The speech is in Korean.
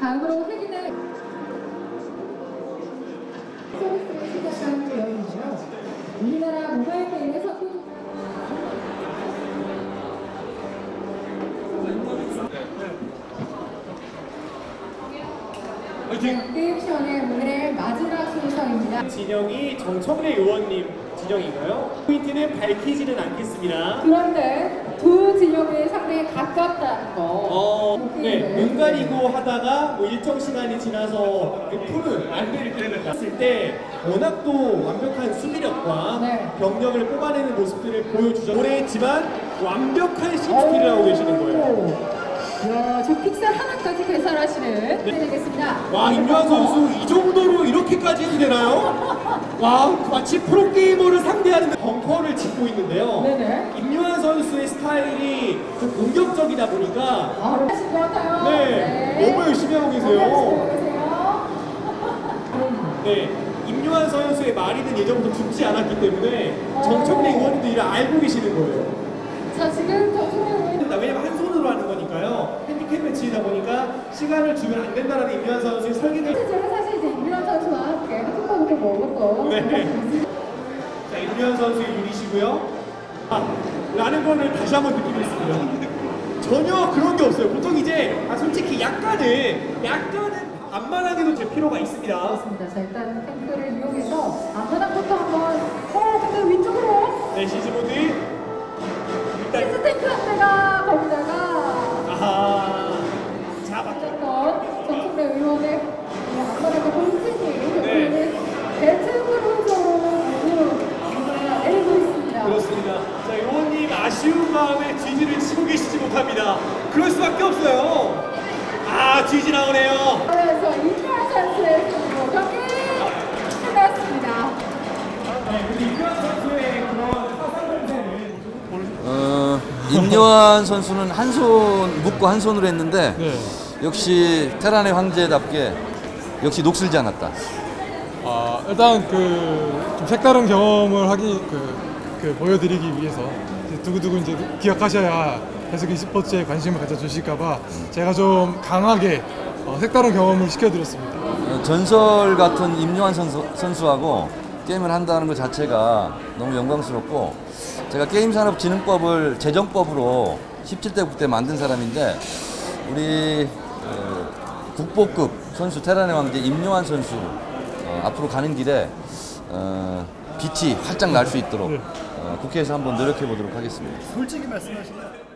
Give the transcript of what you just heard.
다음으로 획인을 서비스를 시작한 여인이죠. 우리나라 모바일 게임의 선도 게임 시원의 오늘의 마지막 순서입니다. 진영이 정청래 의원님 진영인가요? 포인트는 밝히지는 않겠습니다. 그런데 두 진영이 상당히 가깝다는 거. 어, 네, 네. 눈 가리고 하다가 뭐 일정 시간이 지나서 그 푸른 안대를 갔을 때 워낙 또 완벽한 수비력과 네. 병력을 뽑아내는 모습들을 보여주죠. 오래 했지만 완벽한 심스틸을 하고 계시는 거예요. 야, 저 픽셀 하나까지 계산하시는 네. 되겠습니다. 와, 임요한 선수 이 정도로 이렇게까지 해도 되나요? 와, 마치 프로게이머를 상대하는 벙커를 짚고 있는데요. 네네. 임요한 선수의 스타일이 좀 공격적이다 보니까 바로 하신 것 같아요. 네, 계세요. 너무 열심히 하고 계세요. 네, 임요한 선수의 말이는 예전부터 죽지 않았기 때문에 정청래 의원님도 이를 알고 계시는 거예요. 자, 지금 정청래 의원님 왜냐면 한 손으로 하는 거니까요. 핸디캡 매치이다 보니까 시간을 주면 안 된다는 임요한 선수의 설계를 제가 사실 이제 임유한 선수와 함께 핫도그도 먹었던 네. 자, 임요한 선수의 유닛이고요. 아, 라는 거를 다시 한번 느끼고 있습니다. 전혀 그런 게 없어요. 보통 이제 아, 솔직히 약간은 약간은 안만하게도 제 필요가 있습니다. 그렇습니다. 자, 일단 탱크를 이용해서 앞바닥부터 한번 어, 근데 위쪽으로 네, 시즈모드 자, 의원님 아쉬운 마음에 뒤지를 치고 계시지 못합니다. 그럴 수밖에 없어요. 아, 뒤지 나오네요. 그래서 임유한 선수의 경기 끝났습니다. 네, 어, 임요한 선수는 한 손 묶고 한 손으로 했는데 네. 역시 테란의 황제답게 역시 녹슬지 않았다. 아, 일단 그 좀 색다른 경험을 하기 그, 그 보여드리기 위해서 이제 두고두고 이제 기억하셔야 계속 e스포츠에 관심을 가져주실까봐 제가 좀 강하게 어, 색다른 경험을 시켜드렸습니다. 어, 전설 같은 임요한 선수, 선수하고 게임을 한다는 것 자체가 너무 영광스럽고 제가 게임산업진흥법을 제정법으로 17대 국대 만든 사람인데 우리 어, 국보급 선수 테란의 왕제 임요한 선수 어, 앞으로 가는 길에 어, 빛이 활짝 날 수 있도록 네. 어, 국회에서 한번 노력해 보도록 하겠습니다. 솔직히 말씀하시면